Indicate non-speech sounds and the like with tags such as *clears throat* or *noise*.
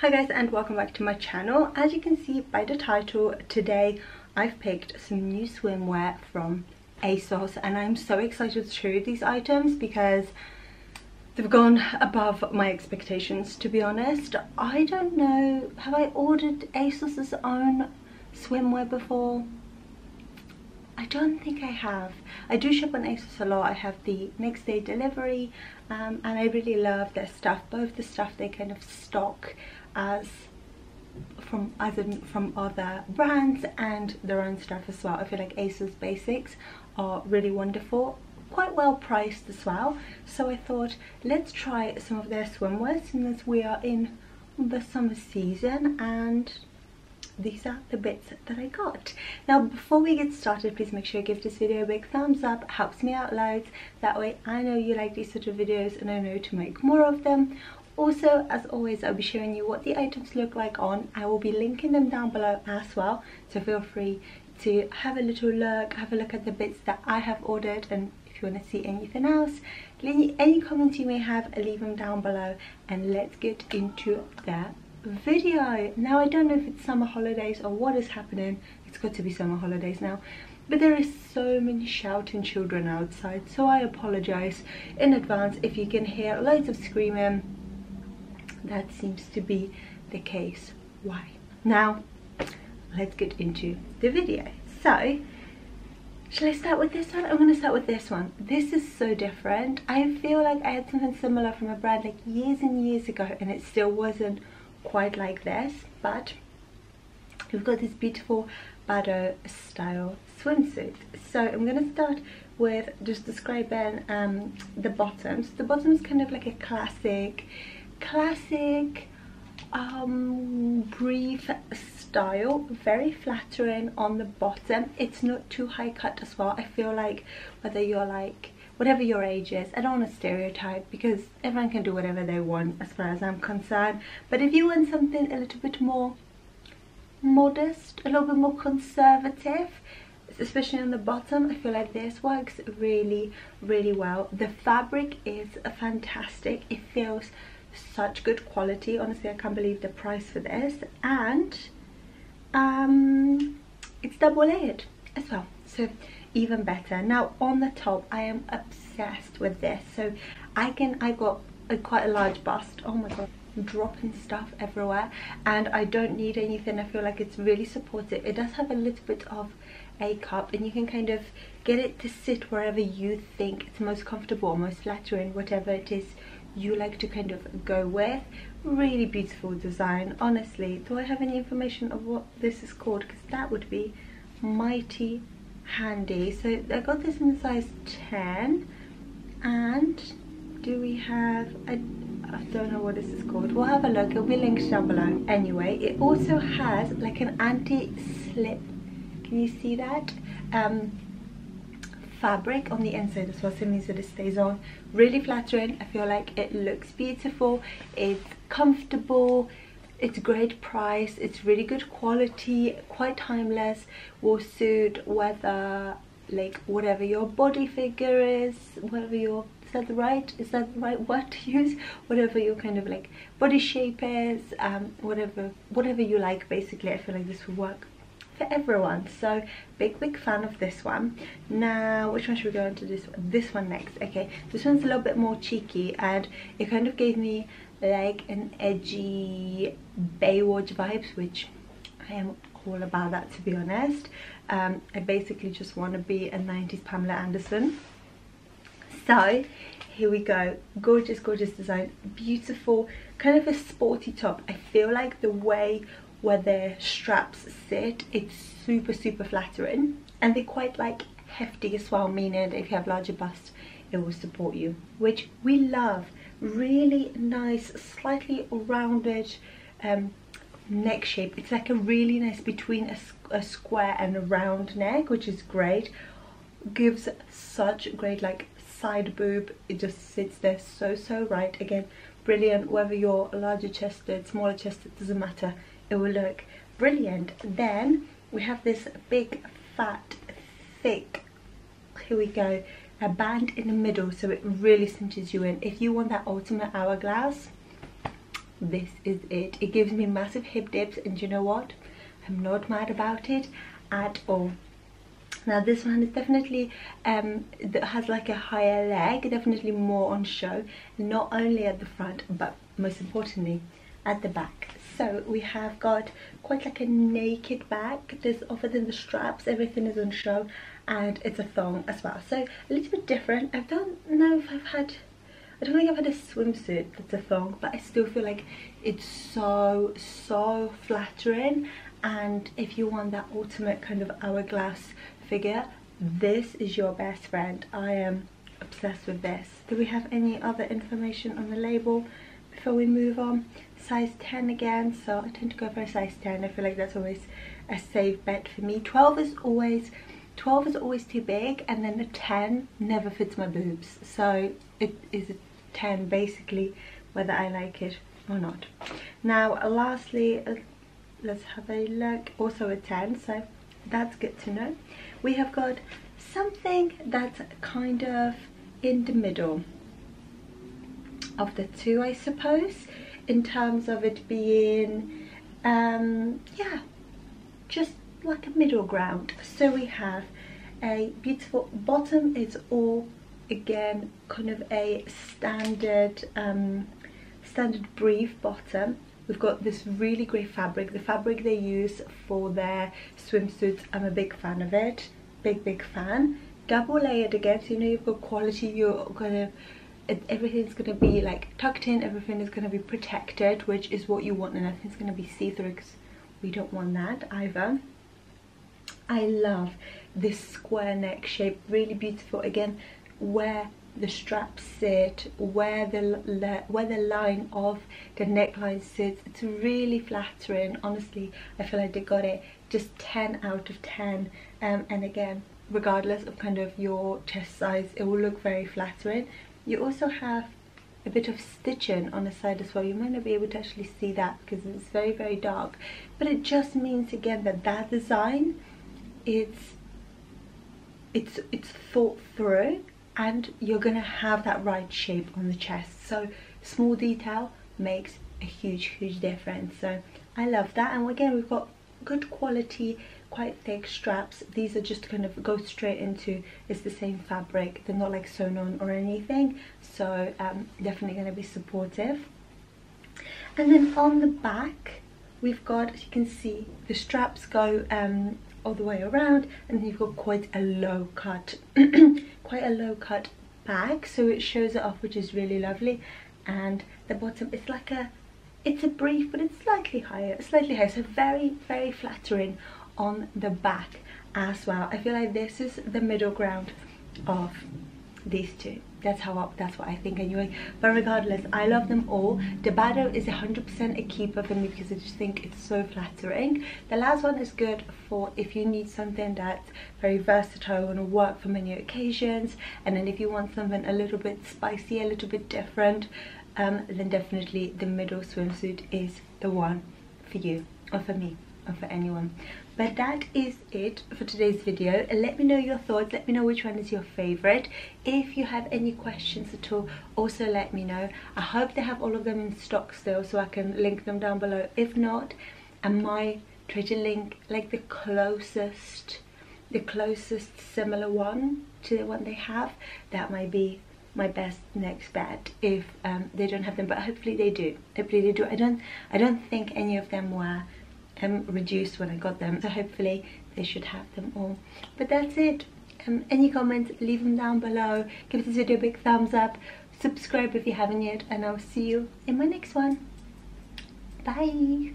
Hi guys and welcome back to my channel. As you can see by the title, today I've picked some new swimwear from ASOS and I'm so excited to show you these items because they've gone above my expectations to be honest. I don't know, have I ordered ASOS's own swimwear before? I don't think I have. I do shop on ASOS a lot. I have the next day delivery um, and I really love their stuff. Both the stuff they kind of stock as from in from other brands and their own stuff as well. I feel like ASOS basics are really wonderful quite well priced as well so I thought let's try some of their swimwear since we are in the summer season and these are the bits that I got. Now before we get started please make sure you give this video a big thumbs up, helps me out loads, that way I know you like these sort of videos and I know to make more of them. Also, as always, I'll be showing you what the items look like on. I will be linking them down below as well, so feel free to have a little look, have a look at the bits that I have ordered and if you want to see anything else, any comments you may have, leave them down below and let's get into that video. Now I don't know if it's summer holidays or what is happening. It's got to be summer holidays now. But there is so many shouting children outside, so I apologize in advance if you can hear loads of screaming. That seems to be the case. Why? Now, let's get into the video. So, Shall I start with this one? I'm going to start with this one. This is so different. I feel like I had something similar from a brand like years and years ago and it still wasn't quite like this but we've got this beautiful Bandeau style swimsuit so I'm gonna start with just describing um, the bottoms the bottom's kind of like a classic classic um, brief style very flattering on the bottom it's not too high cut as well I feel like whether you're like whatever your age is. I don't want to stereotype because everyone can do whatever they want as far as I'm concerned. But if you want something a little bit more modest, a little bit more conservative, especially on the bottom, I feel like this works really, really well. The fabric is fantastic. It feels such good quality. Honestly, I can't believe the price for this. And um, it's double layered as well. So even better now on the top i am obsessed with this so i can i got a, quite a large bust oh my god dropping stuff everywhere and i don't need anything i feel like it's really supportive it does have a little bit of a cup and you can kind of get it to sit wherever you think it's most comfortable most flattering whatever it is you like to kind of go with. Really beautiful design honestly. Do i have any information of what this is called? Because that would be mighty handy. So I got this in size 10 and do we have I, I don't know what this is called. We'll have a look. It'll be linked down below. Anyway it also has like an anti-slip. Can you see that? Um, fabric on the inside as well so it means that it stays on. Really flattering I feel like it looks beautiful it's comfortable it's great price it's really good quality quite timeless will suit whether like whatever your body figure is whatever your is that the right is that the right word to use? Whatever your kind of like body shape is um whatever whatever you like basically i feel like this will work for everyone so big big fan of this one now which one should we go into this one this one next okay this one's a little bit more cheeky and it kind of gave me like an edgy Baywatch vibes, which I am all about that to be honest. Um, I basically just want to be a 90s Pamela Anderson. So here we go, gorgeous, gorgeous design, beautiful, kind of a sporty top. I feel like the way where their straps sit, it's super, super flattering. And they're quite like hefty as well, meaning if you have larger bust, it will support you, which we love. Really nice slightly rounded um, neck shape. It's like a really nice between a, a square and a round neck which is great. Gives such great like side boob. It just sits there so so right. Again brilliant. Whether you're larger chested smaller chested doesn't matter it will look brilliant. Then we have this big fat thick here we go a band in the middle so it really cinches you in. If you want that ultimate hourglass this is it. It gives me massive hip dips and you know what? I'm not mad about it at all. Now this one is definitely um that has like a higher leg definitely more on show not only at the front but most importantly at the back so we have got quite like a naked back there's other than the straps everything is on show and it's a thong as well so a little bit different i don't know if i've had I don't think I've had a swimsuit that's a thong, but I still feel like it's so, so flattering. And if you want that ultimate kind of hourglass figure, this is your best friend. I am obsessed with this. Do we have any other information on the label before we move on? Size 10 again, so I tend to go for a size 10. I feel like that's always a safe bet for me. 12 is always 12 is always too big and then the 10 never fits my boobs. So it is a 10 basically whether I like it or not. Now lastly uh, let's have a look. Also a 10 so that's good to know. We have got something that's kind of in the middle of the two I suppose in terms of it being um yeah just like a middle ground. So we have a beautiful bottom. It's all again kind of a standard um, standard brief bottom. We've got this really great fabric. The fabric they use for their swimsuits i'm a big fan of it. Big big fan. Double layered again. So you know you've got quality. You're gonna everything's gonna be like tucked in everything is gonna be protected which is what you want and nothing's gonna be see-through because we don't want that either i love this square neck shape really beautiful again where the straps sit, where the where the line of the neckline sits. It's really flattering. Honestly, I feel like they got it just 10 out of 10. Um, and again, regardless of kind of your chest size, it will look very flattering. You also have a bit of stitching on the side as well. You might not be able to actually see that because it's very, very dark. But it just means again that that design, it's it's it's thought through and you're gonna have that right shape on the chest so small detail makes a huge huge difference so I love that and again we've got good quality quite thick straps. These are just kind of go straight into it's the same fabric. They're not like sewn on or anything. So um, definitely going to be supportive. And then on the back we've got as you can see the straps go um, all the way around and you've got quite a low cut *clears throat* quite a low cut bag so it shows it off which is really lovely. And the bottom is like a it's a brief but it's slightly higher slightly higher. So very very flattering on the back as well. I feel like this is the middle ground of these two. That's how I, that's what I think anyway. But regardless I love them all. The Bandeau is 100% a keeper for me because I just think it's so flattering. The last one is good for if you need something that's very versatile and will work for many occasions. And then if you want something a little bit spicy a little bit different um, then definitely the middle swimsuit is the one for you or for me for anyone. But that is it for today's video. Let me know your thoughts. Let me know which one is your favorite. If you have any questions at all also let me know. I hope they have all of them in stock still so i can link them down below. If not and my to link like the closest the closest similar one to the one they have that might be my best next bet if um, they don't have them but hopefully they do. Hopefully they do. I don't i don't think any of them were um, reduced when I got them. So hopefully they should have them all. But that's it. Um, any comments leave them down below. Give this video a big thumbs up. Subscribe if you haven't yet and I'll see you in my next one. Bye